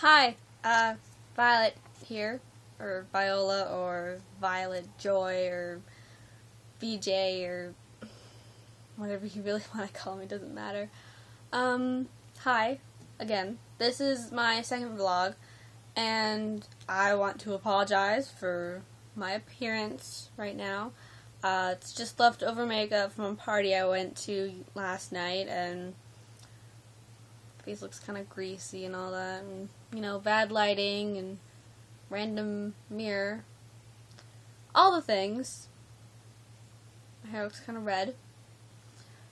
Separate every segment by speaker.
Speaker 1: Hi, uh, Violet here, or Viola, or Violet Joy, or VJ, or whatever you really want to call me, doesn't matter. Um, hi, again. This is my second vlog, and I want to apologize for my appearance right now. Uh, it's just leftover makeup from a party I went to last night, and face looks kind of greasy and all that, and you know, bad lighting and random mirror, all the things. My hair looks kind of red.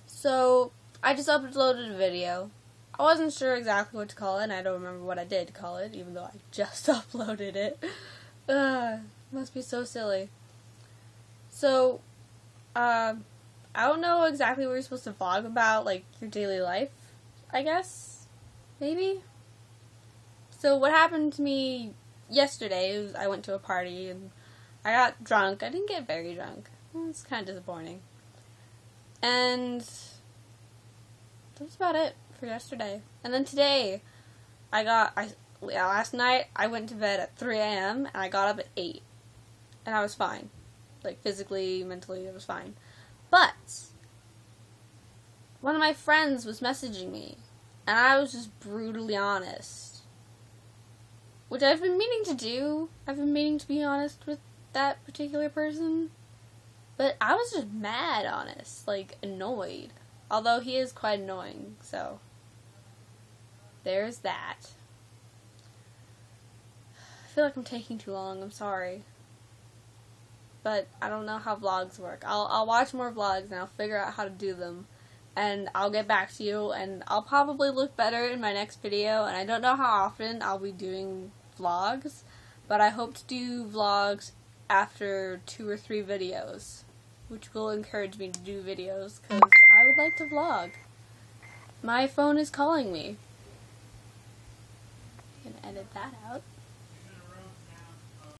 Speaker 1: So I just uploaded a video. I wasn't sure exactly what to call it, and I don't remember what I did call it, even though I just uploaded it. Ugh, must be so silly. So, uh, I don't know exactly what you're supposed to vlog about, like your daily life, I guess maybe. So what happened to me yesterday I went to a party and I got drunk. I didn't get very drunk. It's kind of disappointing. And that's about it for yesterday. And then today, I got I last night I went to bed at 3 a.m. and I got up at 8, and I was fine, like physically, mentally, it was fine. But one of my friends was messaging me and I was just brutally honest. Which I've been meaning to do. I've been meaning to be honest with that particular person. But I was just mad honest, like annoyed. Although he is quite annoying, so there's that. I feel like I'm taking too long, I'm sorry. But I don't know how vlogs work. I'll I'll watch more vlogs and I'll figure out how to do them and I'll get back to you and I'll probably look better in my next video and I don't know how often I'll be doing vlogs but I hope to do vlogs after two or three videos which will encourage me to do videos because I would like to vlog. My phone is calling me. I can edit that out.